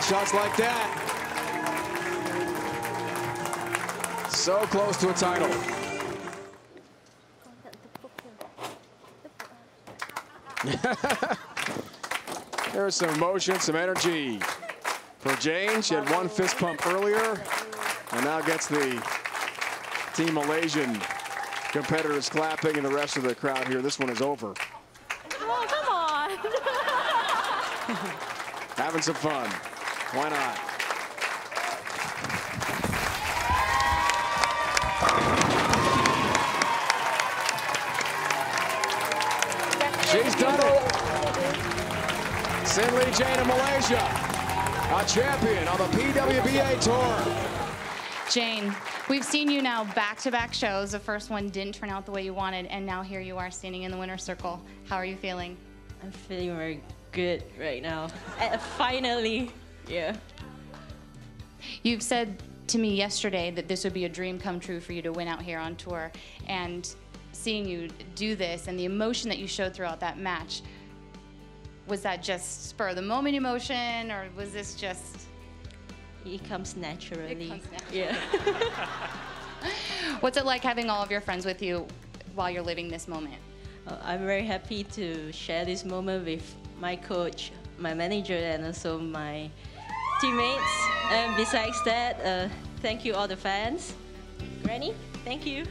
Nine shots like that. So close to a title. There's some emotion, some energy for Jane. She had one fist pump earlier and now gets the Team Malaysian competitors clapping and the rest of the crowd here. This one is over. Oh, come on. Having some fun. Why not? She's done it. Sin Li Jane of Malaysia, a champion on the PWBA Tour. Jane, we've seen you now back-to-back shows. The first one didn't turn out the way you wanted, and now here you are standing in the winner's circle. How are you feeling? I'm feeling very good right now. Uh, finally, yeah. You've said to me yesterday that this would be a dream come true for you to win out here on tour, and seeing you do this and the emotion that you showed throughout that match, was that just spur of the moment emotion, or was this just? It comes naturally. It comes naturally. Yeah. What's it like having all of your friends with you while you're living this moment? Uh, I'm very happy to share this moment with my coach, my manager, and also my teammates. And besides that, uh, thank you all the fans. Granny, thank you.